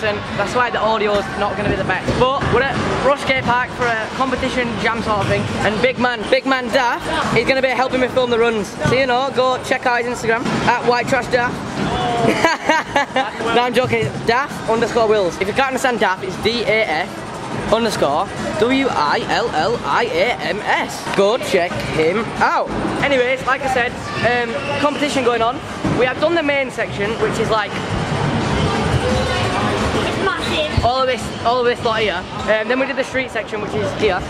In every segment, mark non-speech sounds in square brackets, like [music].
person. That's why the audio's not going to be the best. But we're at Rushgate Park for a competition jam sort of thing. And big man, big man Daft, he's going to be helping me film the runs. So you know, go check out his Instagram at White Trash Daft. [laughs] no, I'm joking. Daft underscore Wills. If you can't understand Daft, it's D-A-F underscore W-I-L-L-I-A-M-S. Go check him out. Anyways, like I said, um, competition going on. We have done the main section, which is like. All of this, all of this lot here. Um, then we did the street section, which is here,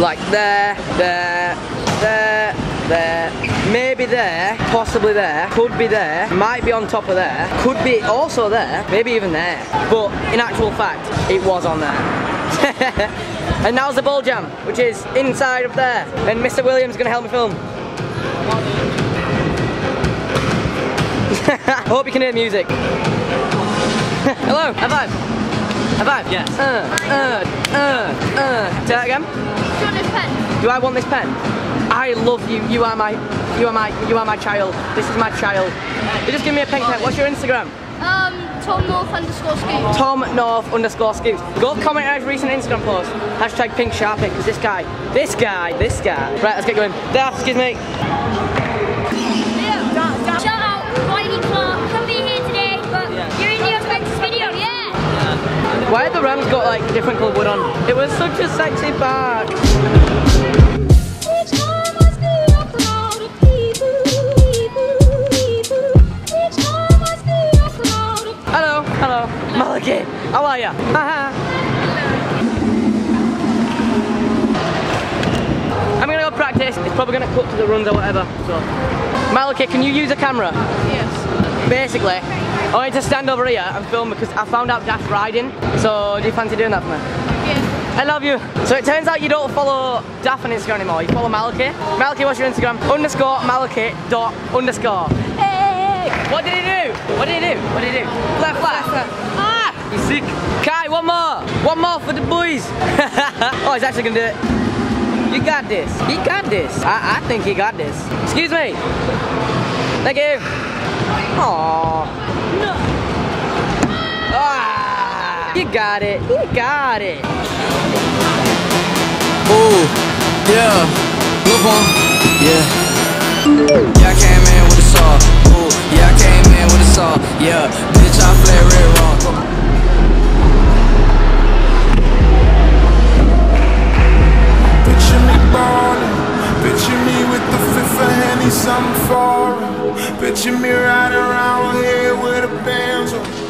like there, there, there, there, maybe there, possibly there, could be there, might be on top of there, could be also there, maybe even there. But in actual fact, it was on there. [laughs] and now's the ball jam, which is inside of there. And Mr. Williams is gonna help me film. [laughs] Hope you can hear the music. [laughs] Hello, high. High five. Yes. Uh, uh, uh, uh. Say that again. Do you want this pen? Do I want this pen? I love you. You are my, you are my, you are my child. This is my child. You just give me a pink pen. What's your Instagram? Um, Tom North underscore scoop. Tom North underscore scoops. Go comment on his recent Instagram post. Hashtag pink sharpie, because this guy, this guy, this guy. Right, let's get going. Dad, excuse me. Why the Rams got like different colour wood on? It was such a sexy of Hello, hello. Maliki, how are ya? I'm gonna go practice. It's probably gonna cut to the runs or whatever. So, Maliki, can you use a camera? Yes. Basically, I wanted to stand over here and film because I found out Dash riding. So, do you fancy doing that for me? Yeah. I love you. So it turns out you don't follow Daft on Instagram anymore. You follow Maliki. Maliki, what's your Instagram? Underscore Maliki dot underscore. Hey! What did he do? What did he do? What did he do? Flat, flat. Ah! He's sick. Kai, one more. One more for the boys. [laughs] oh, he's actually gonna do it. You got this. He got this. I, I think he got this. Excuse me. Thank you. Aww. You got it. You got it. Ooh, yeah, look on, yeah. Yeah, I came in with a saw. Ooh, yeah, I came in with a saw. Yeah, bitch, I flare red wrong. Picture me ballin', picture me with the fifth of Henny, something foreign. Picture me riding around here with a bands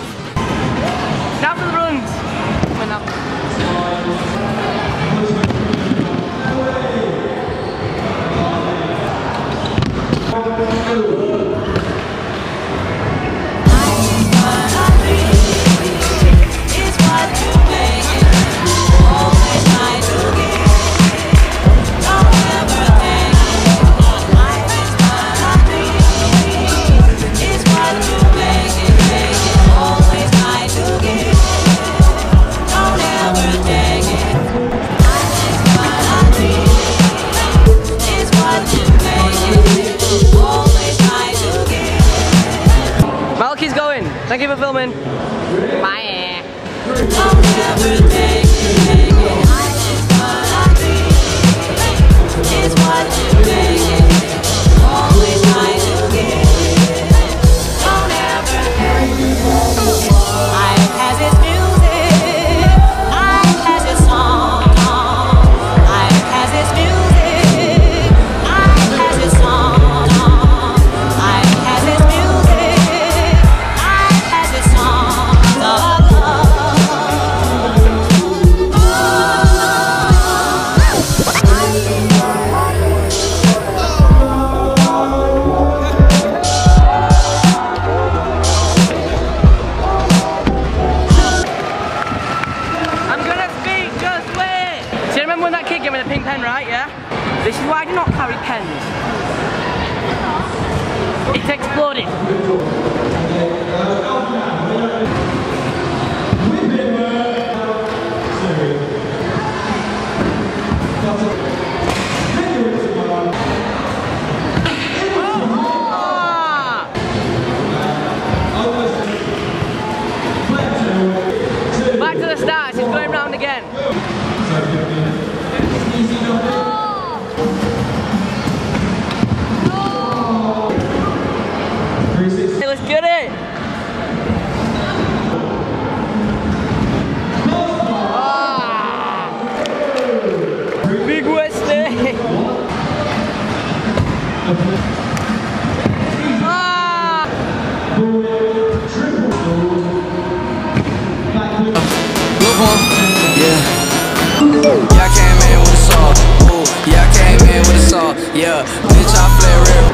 Yeah, bitch, I flare real.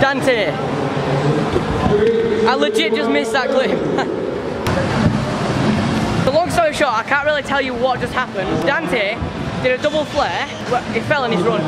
Dante. I legit just missed that clip. [laughs] the long story short, I can't really tell you what just happened. Dante did a double flare, but he fell in his run.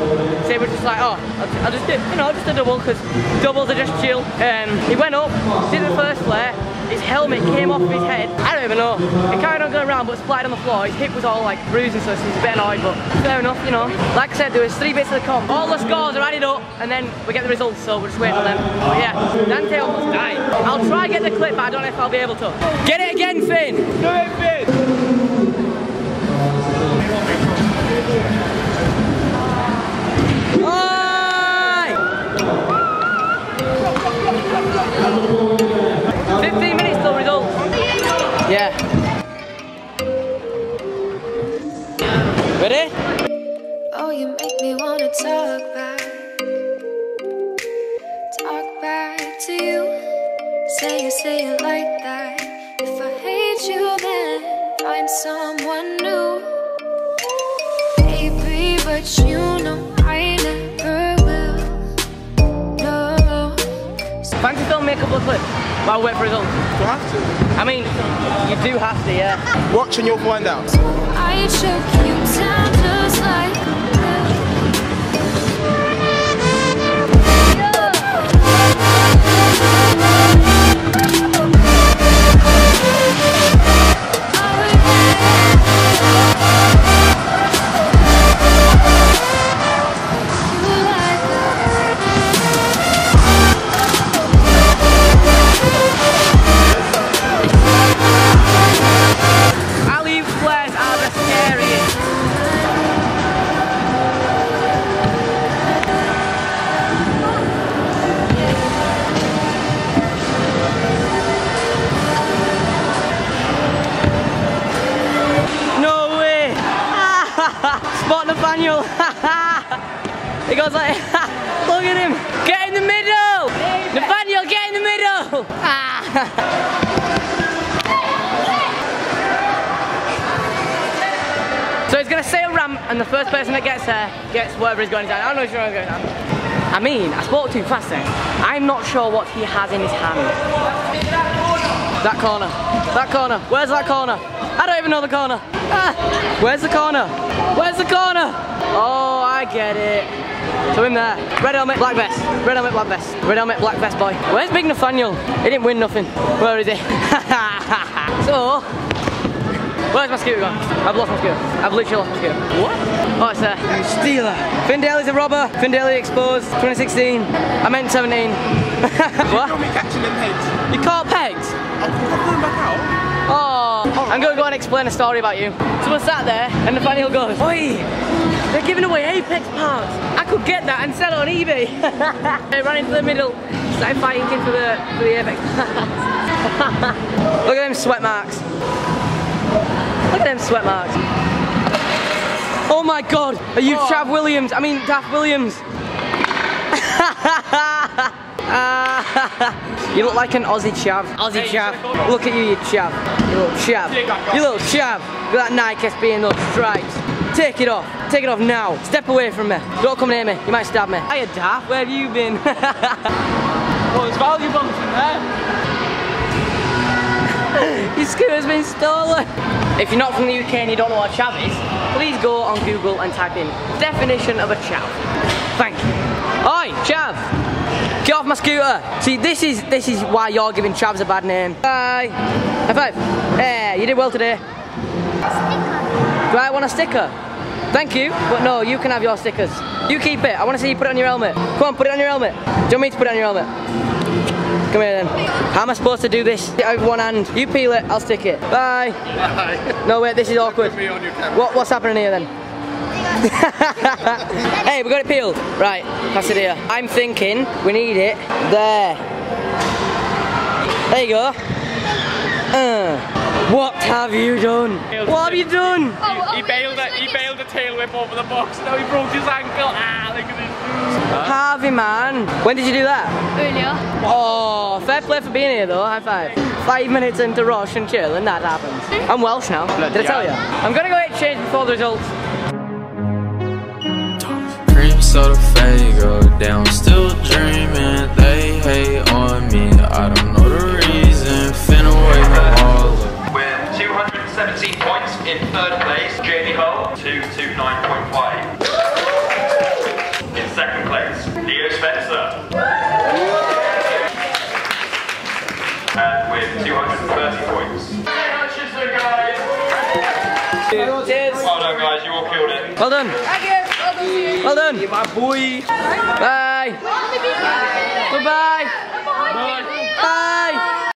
So he was just like, oh, I'll just do, you know, just a double, because doubles are just chill. Um, he went up, did the first flare, his helmet came off of his head. I don't even know. He carried on going around, but splattered on the floor. His hip was all like bruised so he's a bit annoyed, but fair enough, you know. Like I said, there was three bits of the comp. All the scores are added up, and then we get the results, so we're just waiting for them. But yeah, Dante almost died. I'll try and get the clip, but I don't know if I'll be able to. Get it again, Finn! Do it, Finn! It that. If I hate you, then find someone new. Baby, but you know I never will. No. Fancy film me a couple of clips while we wait for results. You have to. I mean, you do have to, yeah. Watch and you'll find out. I took you down just like he goes like, [laughs] look at him! Get in the middle! Nathanael, get in the middle! [laughs] So he's gonna sail ramp, and the first person that gets there gets whatever he's going down. I don't know if you're going down. I mean, I spoke too fast then. I'm not sure what he has in his hand. That corner. That corner. Where's that corner? I don't even know the corner. Ah, where's the corner? Where's the corner? Oh, I get it. So him there. Red helmet, black vest. Red helmet, black vest. Red helmet, black vest boy. Where's Big Nathanael? He didn't win nothing. Where is he? [laughs] so, Where's my scooter gone? I've lost my scooter. I've literally lost my scooter. What? Oh, it's there. You stealer. Finn Daly's a robber. Finn Daly exposed. 2016. I meant 17. [laughs] what? me catching them heads. You caught pegs? I'll them back out. Oh. I'm going to go and explain a story about you. So we're sat there and Nathanael goes, Oi, they're giving away Apex parts. I could get that and sell it on eBay. they ran into the middle, started fighting for the, for the Apex [laughs] parts. Look at them sweat marks. Look at them sweat marks. Oh my god, are you Trav Williams? I mean Daft Williams. [laughs] [laughs] you look like an Aussie chav. Aussie chav. Look at you, you chav. You little chav. You little chav. Look at that Nike SB and those stripes. Take it off. Take it off now. Step away from me. Don't come near me. You might stab me. Hiya, Daft. Where have you been? [laughs] Oh, it's valuable in there. [laughs] Your scooter's been stolen. If you're not from the UK and you don't know what a chav is, please go on Google and type in definition of a chav. Thank you. Oi, chav! Get off my scooter. See, this is this is why you're giving chavs a bad name. Bye. High five. Yeah, you did well today. Do I want a sticker? Thank you, but no, you can have your stickers. You keep it. I want to see you put it on your helmet. Come on, put it on your helmet. Do you want me to put it on your helmet? Come here then. How am I supposed to do this? I have one hand. You peel it, I'll stick it. Bye. Bye. No, wait, this is awkward. What, what's happening here then? [laughs] hey, we got it peeled. Right, pass it here. I'm thinking we need it there. There you go. Uh, what have you done? What have you done? He bailed a, he bailed a tail whip over the box. Now he broke his ankle. Ah, look at this. Harvey, man. When did you do that? Earlier. Oh, fair play for being here though. High five. Five minutes into rush and chill, and that happens. I'm Welsh now. Did I tell you? I'm gonna go get changed before the results. Cream soda Fago down, still dreaming. They hate on me, I don't know the reason. Finna wait all up. With 217 points in third place, Jamie Hull, 229.5. In second place, Leo Spencer. And with 230 points. Cheers. Well done, guys, you all killed it. Well done. Well done. You're My boy. Bye. Goodbye. Bye.